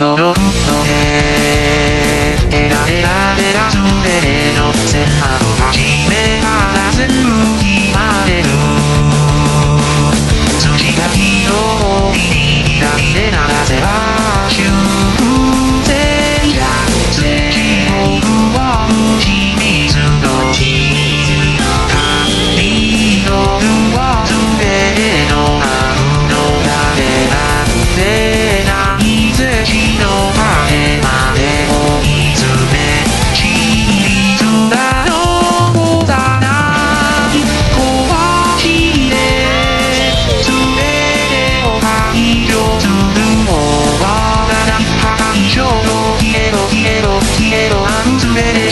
Show. querer